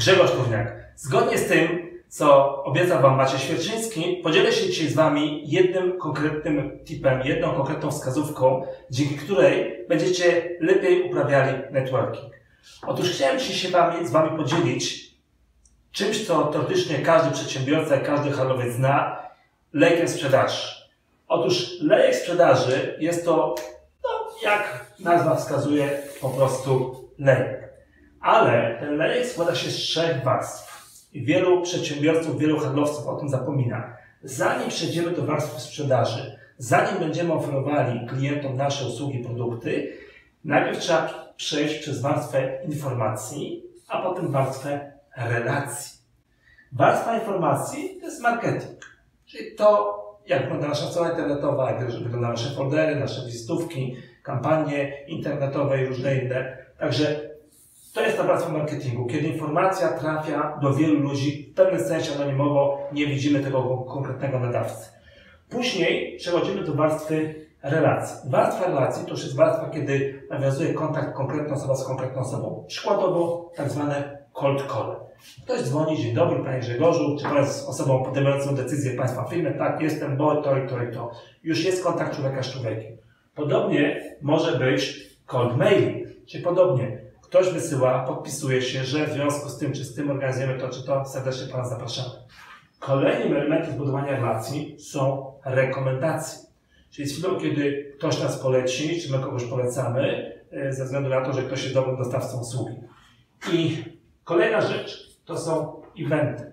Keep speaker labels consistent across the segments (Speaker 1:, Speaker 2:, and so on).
Speaker 1: Grzegorz Kówniak. Zgodnie z tym, co obiecał Wam Maciej Świerczyński, podzielę się dzisiaj z Wami jednym konkretnym tipem, jedną konkretną wskazówką, dzięki której będziecie lepiej uprawiali networking. Otóż chciałem dzisiaj się wami, z Wami podzielić czymś, co teoretycznie każdy przedsiębiorca i każdy handlowiec zna, lejkiem sprzedaży. Otóż lejek sprzedaży jest to, no, jak nazwa wskazuje, po prostu lejek. Ale ten lejek składa się z trzech warstw. Wielu przedsiębiorców, wielu handlowców o tym zapomina. Zanim przejdziemy do warstwy sprzedaży, zanim będziemy oferowali klientom nasze usługi, produkty, najpierw trzeba przejść przez warstwę informacji, a potem warstwę relacji. Warstwa informacji to jest marketing, czyli to, jak wygląda nasza strona internetowa, jak wyglądają nasze foldery, nasze wizytówki, kampanie internetowe i różne inne. Także to jest ta warstwa marketingu, kiedy informacja trafia do wielu ludzi, w pewnym sensie anonimowo, nie widzimy tego konkretnego nadawcy. Później przechodzimy do warstwy relacji. Warstwa relacji to już jest warstwa, kiedy nawiązuje kontakt konkretna osoba z konkretną osobą. Przykładowo tak zwane cold call. Ktoś dzwoni, dzień dobry Panie Grzegorzu, czy Pan jest osobą podejmującą decyzję Państwa w firmie? Tak, jestem, bo to i to i to. Już jest kontakt człowieka z człowiekiem. Podobnie może być cold mailing, czyli podobnie Ktoś wysyła, podpisuje się, że w związku z tym, czy z tym organizujemy to, czy to, serdecznie Pana zapraszamy. Kolejnym elementem zbudowania relacji są rekomendacje. Czyli z chwilą, kiedy ktoś nas poleci, czy my kogoś polecamy, e, ze względu na to, że ktoś jest dobrym dostawcą usługi. I kolejna rzecz to są eventy.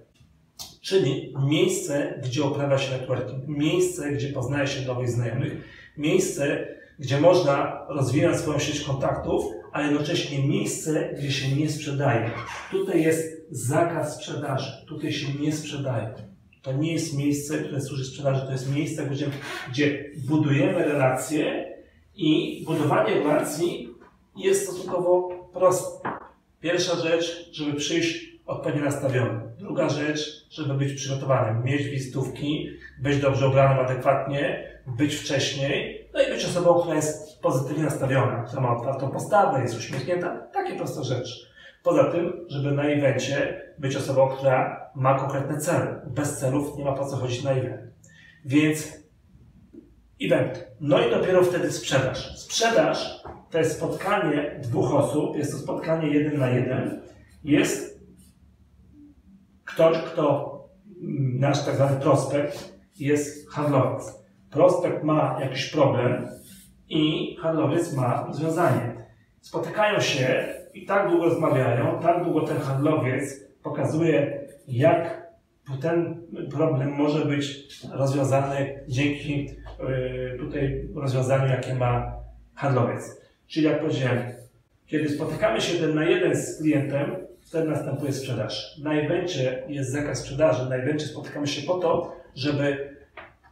Speaker 1: Czyli miejsce, gdzie uprawia się networking, miejsce, gdzie poznaje się nowych znajomych, miejsce, gdzie można rozwijać swoją sieć kontaktów, a jednocześnie miejsce, gdzie się nie sprzedaje. Tutaj jest zakaz sprzedaży. Tutaj się nie sprzedaje. To nie jest miejsce, które służy sprzedaży, to jest miejsce, gdzie, gdzie budujemy relacje i budowanie relacji jest stosunkowo proste. Pierwsza rzecz, żeby przyjść odpowiednio nastawiony. Druga rzecz, żeby być przygotowanym, mieć wizytówki, być dobrze ubranym adekwatnie, być wcześniej, no i być osobą, która jest pozytywnie nastawiona, która ma otwartą postawę, jest uśmiechnięta. Takie proste rzeczy. Poza tym, żeby na evencie być osobą, która ma konkretne cele. Bez celów nie ma po co chodzić na event. Więc event. No i dopiero wtedy sprzedaż. Sprzedaż to jest spotkanie dwóch osób, jest to spotkanie jeden na jeden. Jest ktoś, kto, mm, nasz tak zwany prospekt, jest handlowiec prospekt ma jakiś problem i handlowiec ma rozwiązanie. Spotykają się i tak długo rozmawiają, tak długo ten handlowiec pokazuje, jak ten problem może być rozwiązany dzięki yy, tutaj rozwiązaniu, jakie ma handlowiec. Czyli jak powiedziałem, kiedy spotykamy się jeden na jeden z klientem, wtedy następuje sprzedaż. Na evencie jest zakaz sprzedaży, na evencie spotykamy się po to, żeby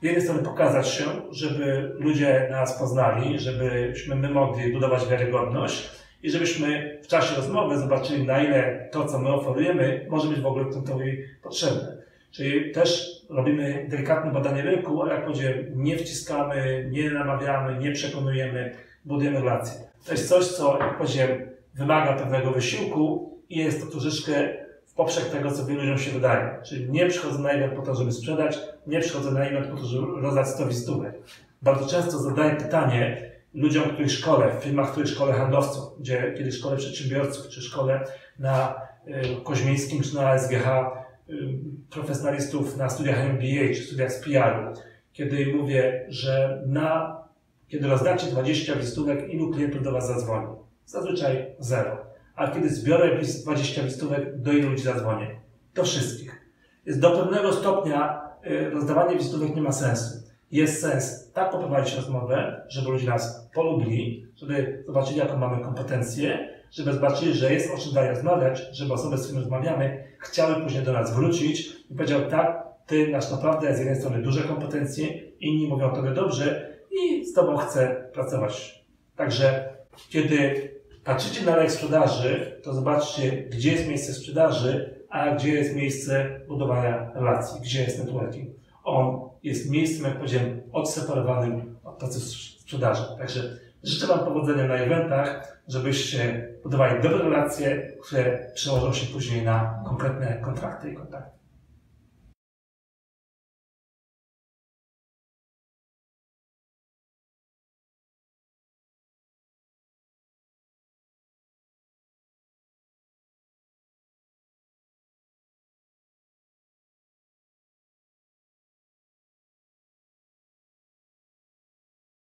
Speaker 1: z jednej strony pokazać się, żeby ludzie nas poznali, żebyśmy my mogli budować wiarygodność i żebyśmy w czasie rozmowy zobaczyli, na ile to, co my oferujemy, może być w ogóle klientowi potrzebne. Czyli też robimy delikatne badanie rynku, ale jak powiedziałem, nie wciskamy, nie namawiamy, nie przekonujemy, budujemy relacje. To jest coś, co, jak powiedziałem, wymaga pewnego wysiłku jest to troszeczkę poprzek tego, co wielu ludziom się wydaje. Czyli nie przychodzę na event po to, żeby sprzedać, nie przychodzę na event po to, żeby rozdać 100 wizytówek. Bardzo często zadaję pytanie ludziom, których szkole, w firmach, których szkole handlowców, gdzie kiedy szkole przedsiębiorców, czy szkole na y, Koźmińskim, czy na SGH, y, profesjonalistów na studiach MBA, czy studiach z PR-u, kiedy mówię, że na, kiedy rozdacie 20 wizytówek, ilu klientów do Was zadzwoni? Zazwyczaj zero a kiedy zbiorę 20 listówek, do ilu ludzi zadzwonię? Do wszystkich. Jest do pewnego stopnia y, rozdawanie wizytówek nie ma sensu. Jest sens tak poprowadzić rozmowę, żeby ludzie nas polubili, żeby zobaczyli, jaką mamy kompetencje, żeby zobaczyli, że jest o czym dalej rozmawiać, żeby osoby, z którymi rozmawiamy, chciały później do nas wrócić i powiedział, tak, ty masz naprawdę z jednej strony duże kompetencje, inni mówią tobie dobrze i z tobą chcę pracować. Także kiedy patrzycie na rynek sprzedaży, to zobaczcie, gdzie jest miejsce sprzedaży, a gdzie jest miejsce budowania relacji, gdzie jest networking. On jest miejscem, jak powiedziałem, odseparowanym od procesu sprzedaży. Także Życzę Wam powodzenia na eventach, żebyście budowali dobre relacje, które przełożą się później na konkretne kontrakty i kontakty.